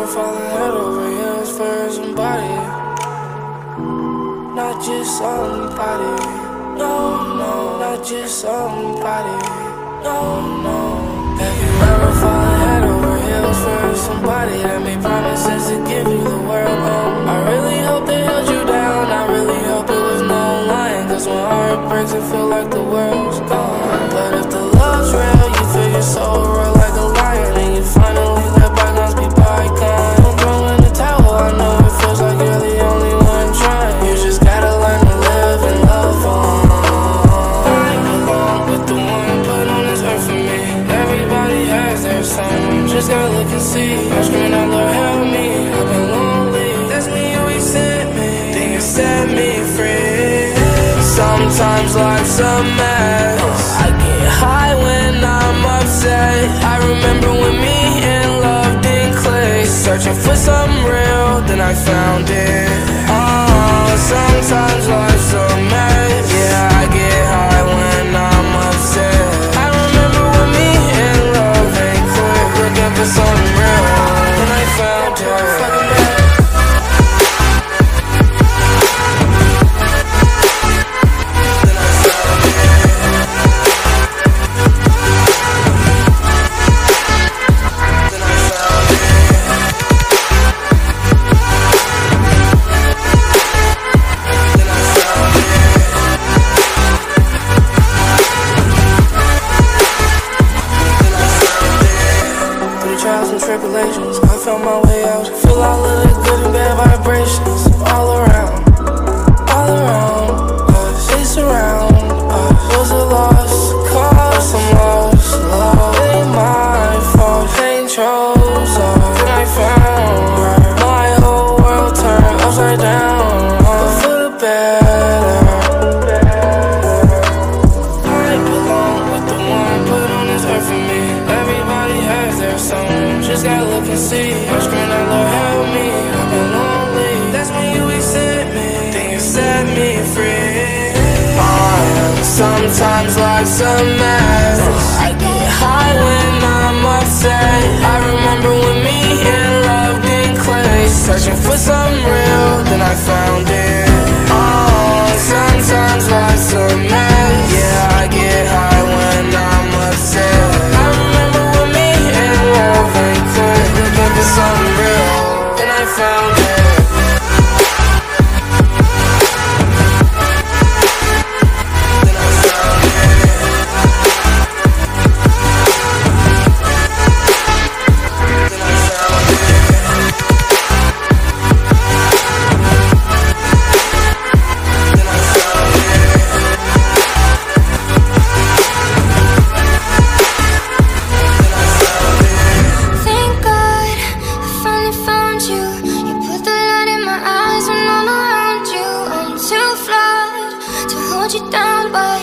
ever fallen head over heels for somebody? Not just somebody. No, no, not just somebody. No, no. Have you ever fallen head over heels for somebody that made promises to give you the world? Oh, I really hope they held you down. I really hope it was no lying. Cause when heart breaks, it feel like the world's set me free. Sometimes life's a mess. I get high when I'm upset. I remember when me and love didn't click. Searching for something real, then I found it. Oh, sometimes life's tribulations, I found my way out. Feel all of the good and bad vibrations. All around, see. I'm trying to Lord, help me. I've been lonely. That's when you accept me. Then you set me free. I'm sometimes like some mess. I get high when I'm upset. I remember when me and love didn't clash. Searching for sounded de tambor.